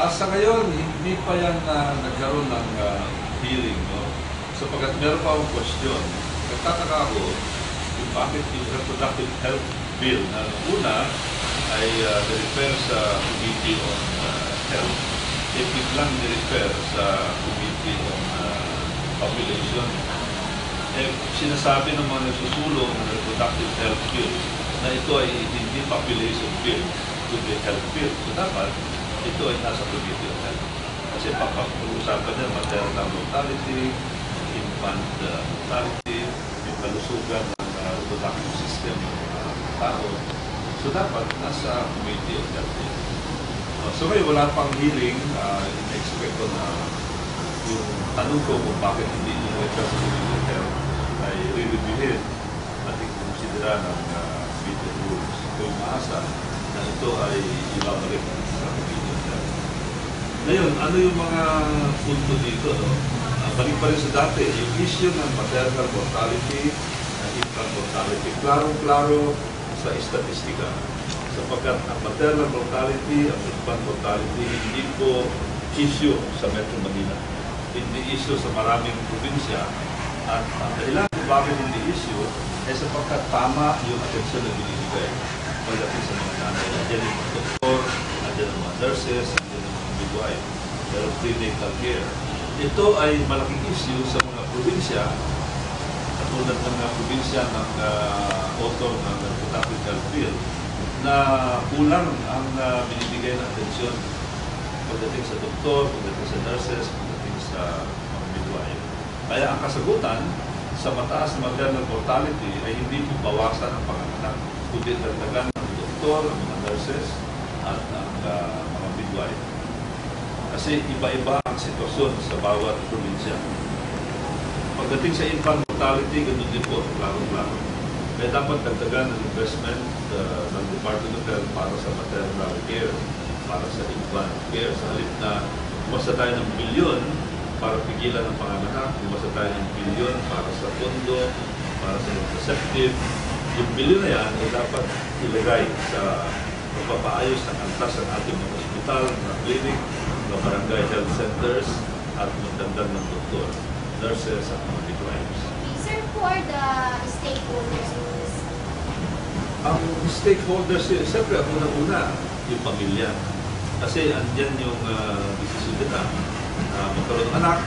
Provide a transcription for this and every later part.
Ah, sa ngayon, hindi pa yan na nagkaroon ng ah, hearing, no? Sapagkat meron pa akong question. Nagtataka ako kung bakit yung reproductive health bill na una ay uh, refer sa Committee on ah, Health. Eh, biglang refer sa Committee on ah, Population. Eh, sinasabi ng mga nagsusulong ng reproductive health bill na ito ay hindi population bill, kundi health bill. So dapat, ito ay nasa Committee Health. Kasi papag-uusapan niya maternal mortality, infant uh, mortality, yung kalusugan ng uh, reproductive system ng mga tao. So dapat nasa Committee on Health. Uh, so ngayon wala pang hearing, uh, in-expect ko na yung tanong ko kung bakit hindi ito sa Committee on Health ay re-reviewin at ikonsidera ng uh, Committee Rules. Ito yung maasa na ito ay ibabalik sa Committee Health. Ngayon, ano yung mga punto dito? No? Uh, balik pa rin sa dati, yung issue ng maternal mortality, uh, infant mortality, klarong-klaro sa statistika. Sapagkat ang maternal mortality, ang infant mortality, hindi po issue sa Metro Manila. Hindi issue sa maraming probinsya. At ang dahilan kung bakit hindi issue, ay sapagkat tama yung atensyon na binibigay pagdating sa mga nanay. Nandiyan yung mga doktor, nandiyan yung mga nurses, nandiyan midwife, meron prenatal care. Ito ay malaking issue sa mga probinsya, katulad ng mga probinsya ng uh, author ng health bill, na kulang ang uh, binibigay na atensyon pagdating sa doktor, pagdating sa nurses, pagdating sa mga midwife. Kaya ang kasagutan sa mataas na maternal mortality ay hindi po bawasan ang panganganak, kundi dagdagan ng doktor, ang mga nurses, at ang uh, mga midwife. Kasi iba-iba ang sitwasyon sa bawat probinsya. Pagdating sa infant mortality, ganun din po, klaro-klaro. Kaya dapat dagdagan ng investment uh, ng Department of Health para sa maternal care, para sa infant care. Sa halip na basta tayo ng bilyon para pigilan ang panganganak, basta tayo ng bilyon para sa pondo, para sa contraceptive. Yung bilyon na yan ay dapat ilagay sa pagpapaayos ng antas ng ating mga ospital, mga clinic, mga barangay health centers, at magdagdag ng doktor, nurses, at mga midwives. Sir, who are the stakeholders in this? Ang stakeholders, eh, siyempre ang una-una, yung pamilya. Kasi andyan yung uh, desisyon nila na magkaroon ng anak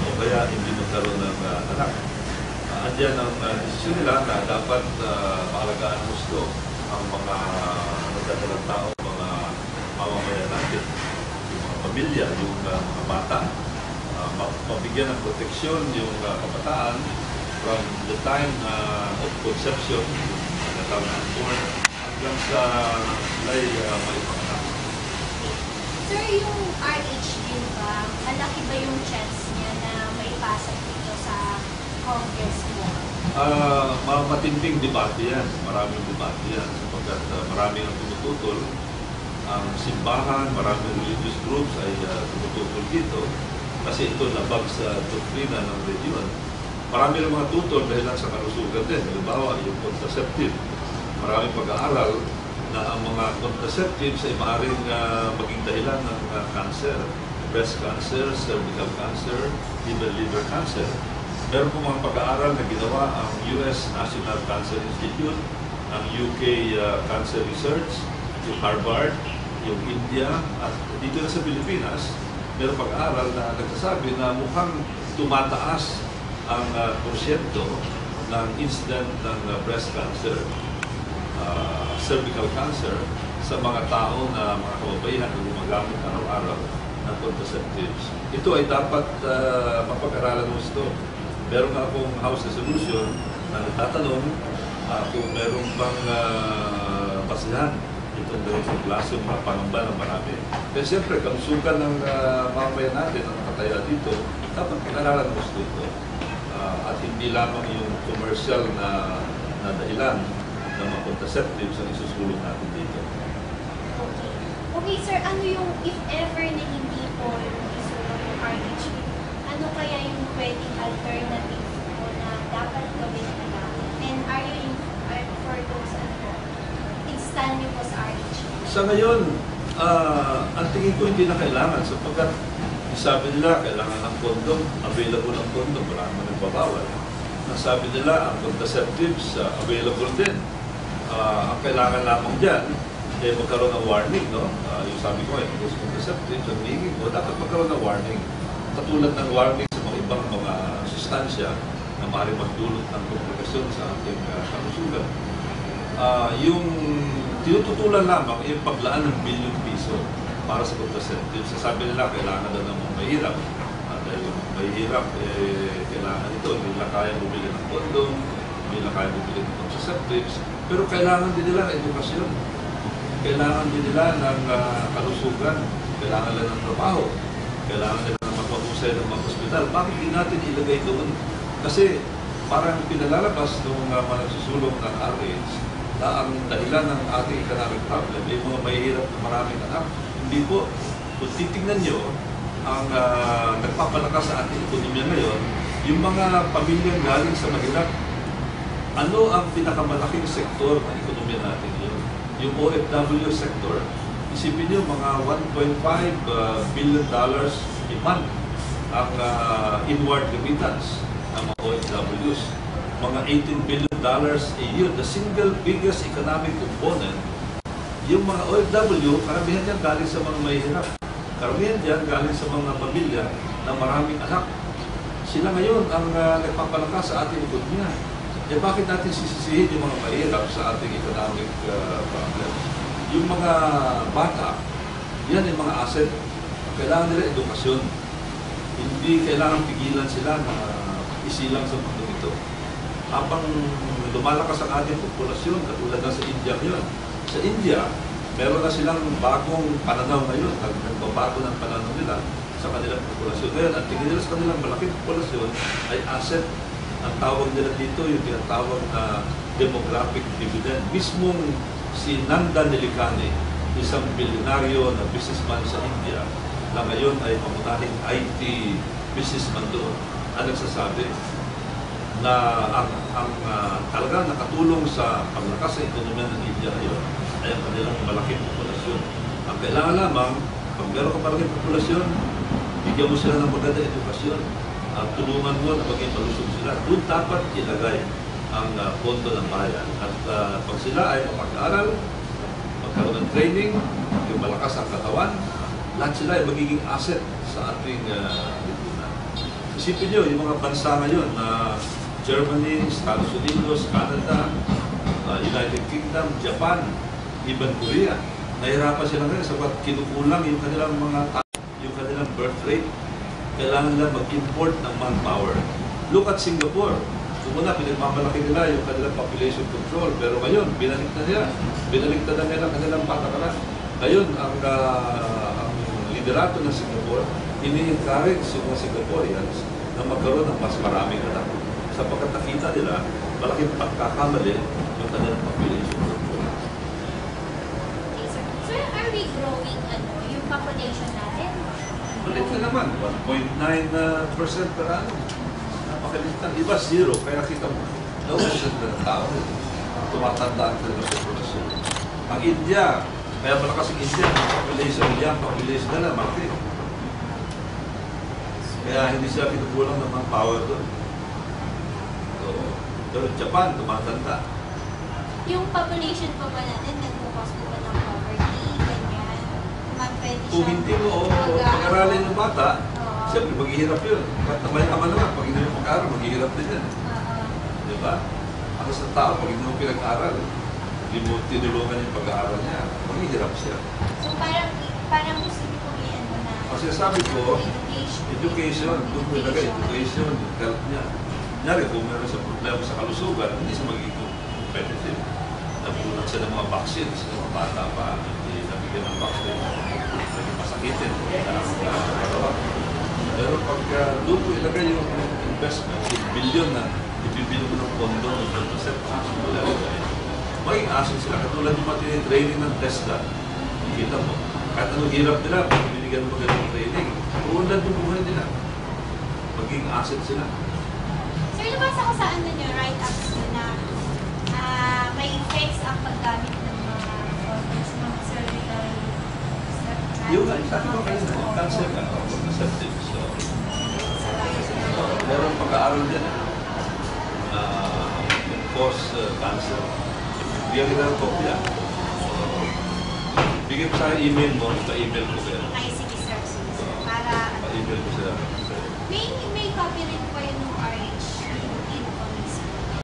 o kaya hindi magkaroon ng uh, anak. Uh, andyan ang uh, desisyon nila na dapat uh, maalagaan gusto ang mga nagdadalang tao, mga mamamayan natin, pamilya, yung uh, bata. Uh, ma- mabigyan ng proteksyon yung uh, kabataan from the time uh, of conception, na tawag na born, hanggang sa ay uh, may panganak. Sir, yung RH ba, malaki ba yung chance niya na may pasok dito sa Congress mo? Ma- matinding debate yan. Maraming debate yan. Sapagkat uh, marami ang tumututol. Ang simbahan, maraming religious groups ay uh, tumututol dito. Kasi ito labag sa doktrina ng religion. Marami ng mga tutol dahil sa kalusugan din. Halimbawa, yung contraceptive. Maraming pag-aaral na ang mga contraceptives ay maaaring uh, maging dahilan ng uh, cancer, breast cancer, cervical cancer, even liver cancer. Meron po mga pag-aaral na ginawa ang US National Cancer Institute, ang UK uh, Cancer Research, yung Harvard, yung India, at dito na sa Pilipinas, meron pag-aaral na nagsasabi na mukhang tumataas ang uh, porsyento ng incident ng uh, breast cancer, uh, cervical cancer, sa mga tao na mga kababaihan na gumagamit araw-araw ng contraceptives. Ito ay dapat uh, mapag-aralan mo ito. Meron nga akong House Resolution na nagtatanong uh, kung meron bang uh, basihan itong ganitong klase ng mga pangamba ng marami. Kaya siyempre, kalusugan ng uh, mamamayan natin, ang kataya dito, dapat kinalalan mo ito. Uh, at hindi lamang yung commercial na, na dahilan ng mga contraceptives ang isusulong natin dito. Okay. Okay, sir, ano yung, if ever na hindi po yung isulong yung RH bill, ano kaya yung pwedeng alternative po na dapat gawin nila? And are you in, are for those, ano po, stand niyo po sa ngayon, Ah, ang tingin ko hindi na kailangan sapagkat sabi nila kailangan ng kondom, available ang kondom, wala naman. Ang sabi nila ang contraceptives ah, available din. Ah, ang kailangan lamang dyan, eh magkaroon ng warning, no? Ah, yung sabi ko, eh, those contraceptives, ang hingin mo, dapat magkaroon ng warning. Katulad ng warning sa mga ibang mga sustansya na maaaring magdulot ng komplikasyon sa ating uh, kalusugan. Ah, yung tinututulan lamang yung paglaan ng bilyong piso para sa contraceptives. Sasabi nila kailangan daw ng mahirap. At dahil yung mga mahirap, eh, kailangan ito. Hindi nila kaya bumili ng kondom, hindi nila kaya bumili ng contraceptives. Pero kailangan din nila ng edukasyon. Kailangan din nila ng ah, kalusugan. Kailangan nila ng trabaho. Kailangan nila ng magpapusay ng mga ospital. Bakit di natin ilagay doon? Kasi parang pinalalabas nung uh, mga nagsusulong ng RH na ang dahilan ng ating economic problem ay mga mahihirap na maraming anak. Hindi po. Kung titingnan nyo, ang ah, nagpapalakas sa ating ekonomiya ngayon, yung mga pamilyang galing sa mahirap, ano ang pinakamalaking sektor ng ekonomiya natin yun? Yung OFW sector, isipin nyo mga 1.5 uh, billion dollars a month ang uh, inward remittance ng mga OFWs. Mga 18 billion dollars a year, the single biggest economic component, yung mga OFW, karamihan yan galing sa mga mahihirap. Karamihan yan galing sa mga pamilya na maraming anak. Sila ngayon ang uh, nagpapalakas sa ating ekonomiya. Eh bakit natin sisisihin yung mga mahirap sa ating economic uh, problem? Yung mga bata, yan yung mga asset. Kailangan nila edukasyon. Hindi kailangan pigilan sila na isilang sa mundo ito. Habang lumalakas ang ating populasyon, katulad na sa India ngayon. Sa India, meron na silang bagong pananaw ngayon. Nagbabago ng pananaw nila sa kanilang populasyon. Ngayon, ang tingin nila sa kanilang malaking populasyon ay asset ang tawag nila dito, yung tinatawag na demographic dividend. Mismong si Nanda Nilikani, isang bilyonaryo na businessman sa India, na ngayon ay pamunahing IT businessman doon, ang nagsasabi na ang, ang uh, talaga nakatulong sa paglakas sa ekonomiya ng India ngayon ay ang kanilang malaking populasyon. Ang kailangan lamang, pag meron ka malaking populasyon, bigyan mo sila ng magandang edukasyon at tulungan mo na maging malusog sila. Doon dapat ilagay ang uh, pondo ng bayan. At uh, pag sila ay mapag-aaral, magkaroon ng training, yung malakas ang katawan, lahat sila ay magiging asset sa ating uh. Isipin nyo, yung mga bansa ngayon na Germany, Estados Unidos, Canada, uh, United Kingdom, Japan, even Korea, nahirapan sila ngayon sapat kinukulang yung kanilang mga ta- yung kanilang birth rate kailangan nila mag-import ng manpower. Look at Singapore. Kumuna, pinagmamalaki nila yung kanilang population control. Pero ngayon, binalik na nila. Binalik na nila ang kanilang patakaran. Ngayon, ang, uh, ang liderato ng Singapore, ini-encourage yung mga Singaporeans na magkaroon ng mas maraming anak. Sapagkat nakita nila, malaking pagkakamali yung kanilang population control. Okay, sir. Sir, are we growing ano, yung population natin? Ulit na naman, 1.9% uh, per annum. Napakaliit lang. Iba, zero. Kaya kita mo, nauusan na ng tao. Tumatanda ang talaga sa populasyon. Ang India, kaya malakas ang India, population niya, population nila, malaki. Kaya hindi sila pinukulang ng manpower doon. Pero Japan, tumatanda. Yung population pa ba natin, nagpo-cause po ba ng poverty, ganyan? Ma- Pwede Kung siyang hindi mo pag-aralin ng bata, Oo. siyempre maghihirap yun. Kahit na may ama naman, pag hindi mo pag-aral, maghihirap din yan. Oo. Di ba? Ako sa tao, pag hindi mo pinag-aral, hindi mo tinulungan yung pag-aaral niya, maghihirap siya. So parang, parang gusto niyo po yan mo na Kasi sabi ko, education. education, doon mo ilagay, education, health niya. Kunyari, kung meron sa problema sa kalusugan, hindi siya magiging competitive. Nabulat siya ng mga vaccines, ng mga bata pa, hindi nabigyan ng vaccine, naging masakitin, nakakagawa. Pero pag uh, doon mo ilagay yung investment, yung billion na ibibili mo ng pondo ng contraceptives, mo ilalagay, maging asin sila. Katulad yung mga training ng Tesla, kita mo, kahit anong hirap nila, pag binigyan mo ganun training, uunlad yung buhay nila. Maging asset sila. Nabasa ko sa ano nyo, write-ups nyo na ah, may effects ang paggamit ng mga condoms, mga cervical Yung, ay, sabi ko kayo na, cancer nga, o, contraceptive. So, meron pag-aaral din yung cause uh, cancer. Bigyan kita ng kopya. So, bigyan ko sa email mo, pa-email ko kayo. Ay, sige sir, sige sir. Para, Pa-email ko sila. may, may copy rin po RH